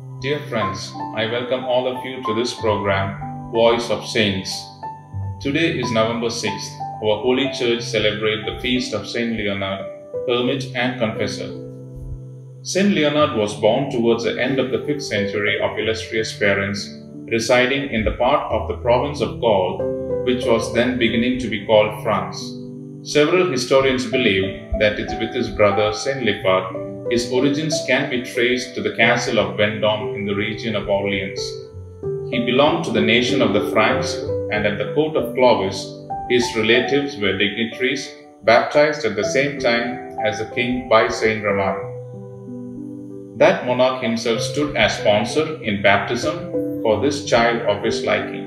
Dear friends, I welcome all of you to this program, Voice of Saints. Today is November 6th. Our Holy Church celebrates the feast of Saint Leonard, hermit and confessor. Saint Leonard was born towards the end of the 5th century of illustrious parents, residing in the part of the province of Gaul, which was then beginning to be called France. Several historians believe that it is with his brother Saint Liphard his origins can be traced to the castle of Vendôme in the region of Orleans. He belonged to the nation of the Franks, and at the court of Clovis, his relatives were dignitaries baptized at the same time as the king by Saint Remi. That monarch himself stood as sponsor in baptism for this child of his liking.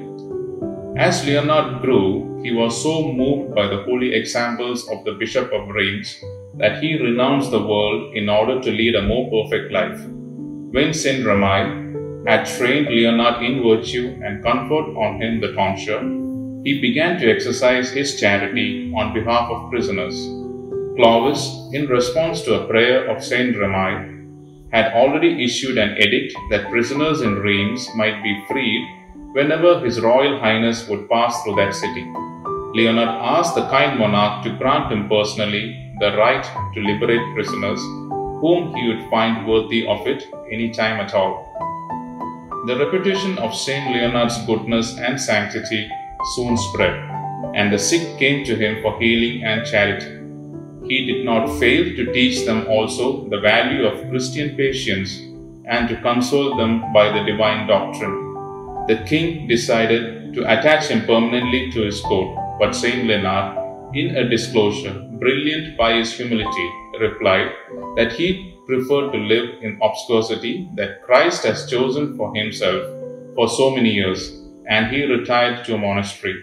As Leonard grew, he was so moved by the holy examples of the Bishop of Reims that he renounced the world in order to lead a more perfect life. When Saint Remi had trained Leonard in virtue and conferred on him the tonsure, he began to exercise his charity on behalf of prisoners. Clovis, in response to a prayer of Saint Remi, had already issued an edict that prisoners in Reims might be freed whenever His Royal Highness would pass through that city. Leonard asked the kind monarch to grant him personally the right to liberate prisoners whom he would find worthy of it any time at all. The reputation of Saint Leonard's goodness and sanctity soon spread, and the sick came to him for healing and charity. He did not fail to teach them also the value of Christian patience and to console them by the divine doctrine. The king decided to attach him permanently to his court, but Saint Leonard in a disclosure, brilliant by his humility, replied that he preferred to live in obscurity that Christ has chosen for himself for so many years, and he retired to a monastery.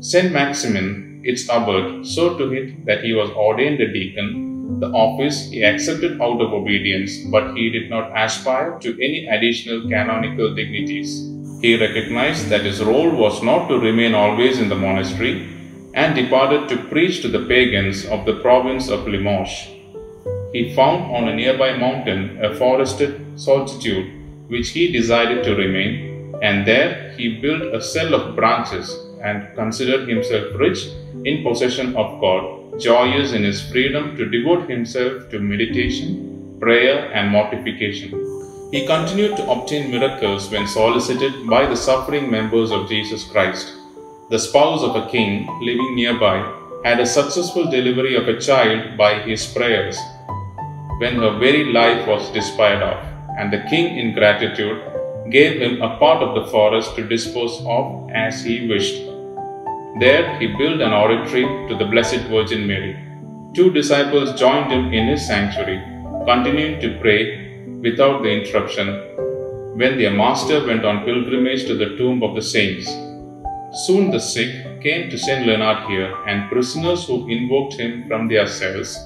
Saint Maximin, its abbot, saw to it that he was ordained a deacon, the office he accepted out of obedience, but he did not aspire to any additional canonical dignities. He recognized that his role was not to remain always in the monastery, and departed to preach to the pagans of the province of Limoges. He found on a nearby mountain a forested solitude which he decided to remain, and there he built a cell of branches and considered himself rich in possession of God, joyous in his freedom to devote himself to meditation, prayer, and mortification. He continued to obtain miracles when solicited by the suffering members of Jesus Christ the spouse of a king living nearby, had a successful delivery of a child by his prayers when her very life was despaired of, and the king, in gratitude, gave him a part of the forest to dispose of as he wished. There he built an oratory to the Blessed Virgin Mary. Two disciples joined him in his sanctuary, continuing to pray without the interruption when their master went on pilgrimage to the tomb of the saints. Soon the sick came to St. Leonard here, and prisoners who invoked him from their cells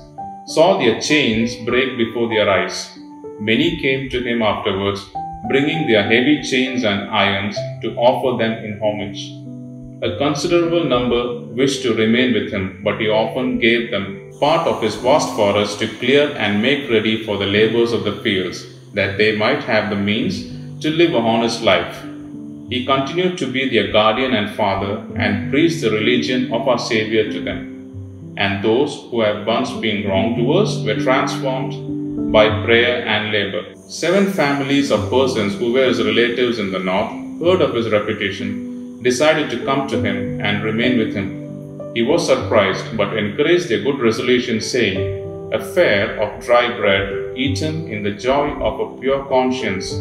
saw their chains break before their eyes. Many came to him afterwards, bringing their heavy chains and irons to offer them in homage. A considerable number wished to remain with him, but he often gave them part of his vast forest to clear and make ready for the labors of the fields, that they might have the means to live a honest life. He continued to be their guardian and father and preached the religion of our Savior to them. And those who have once been wrongdoers were transformed by prayer and labor. Seven families of persons who were his relatives in the north heard of his reputation, decided to come to him and remain with him. He was surprised but encouraged their good resolution, saying, A fare of dry bread eaten in the joy of a pure conscience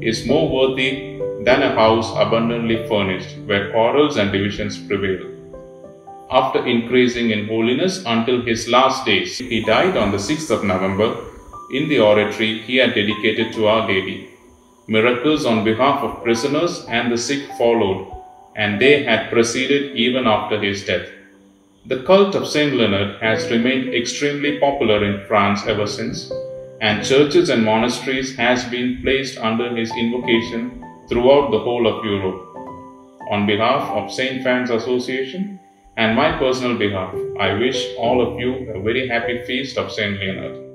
is more worthy than a house abundantly furnished where quarrels and divisions prevail. After increasing in holiness until his last days, he died on the 6th of November in the oratory he had dedicated to Our Lady. Miracles on behalf of prisoners and the sick followed, and they had proceeded even after his death. The cult of Saint Leonard has remained extremely popular in France ever since, and churches and monasteries has been placed under his invocation throughout the whole of Europe. On behalf of Saints Fans Association and my personal behalf, I wish all of you a very happy feast of St. Leonard.